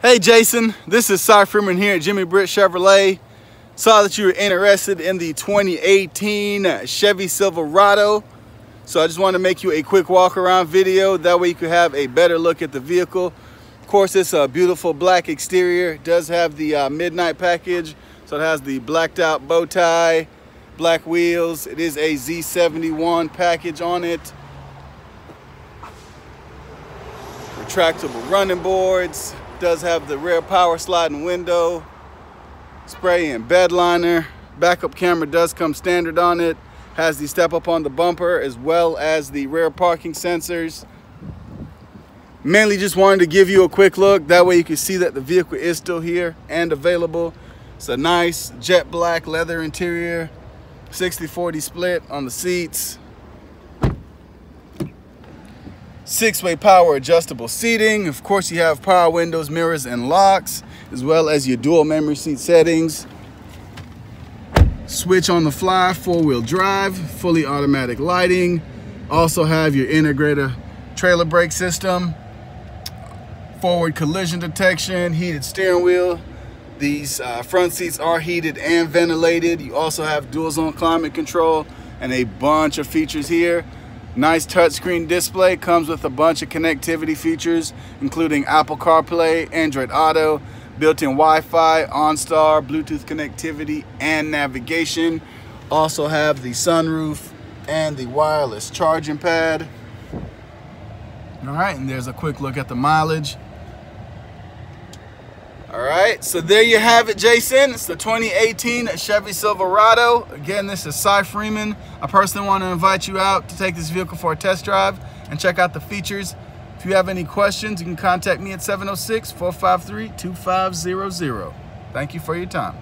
Hey Jason, this is Cy Freeman here at Jimmy Britt Chevrolet. Saw that you were interested in the 2018 Chevy Silverado. So I just wanted to make you a quick walk around video. That way you could have a better look at the vehicle. Of course, it's a beautiful black exterior. It does have the uh, midnight package. So it has the blacked out bow tie, black wheels. It is a Z71 package on it. Retractable running boards, does have the rear power sliding window, spray and bed liner. Backup camera does come standard on it. Has the step up on the bumper as well as the rear parking sensors. Mainly just wanted to give you a quick look. That way you can see that the vehicle is still here and available. It's a nice jet black leather interior, 60-40 split on the seats six-way power adjustable seating. Of course, you have power windows, mirrors, and locks, as well as your dual memory seat settings. Switch on the fly, four-wheel drive, fully automatic lighting. Also have your integrated trailer brake system, forward collision detection, heated steering wheel. These uh, front seats are heated and ventilated. You also have dual zone climate control and a bunch of features here. Nice touchscreen display, comes with a bunch of connectivity features, including Apple CarPlay, Android Auto, built-in Wi-Fi, OnStar, Bluetooth connectivity, and navigation. Also have the sunroof and the wireless charging pad. All right, and there's a quick look at the mileage. All right, so there you have it, Jason. It's the 2018 Chevy Silverado. Again, this is Cy Freeman. I personally want to invite you out to take this vehicle for a test drive and check out the features. If you have any questions, you can contact me at 706-453-2500. Thank you for your time.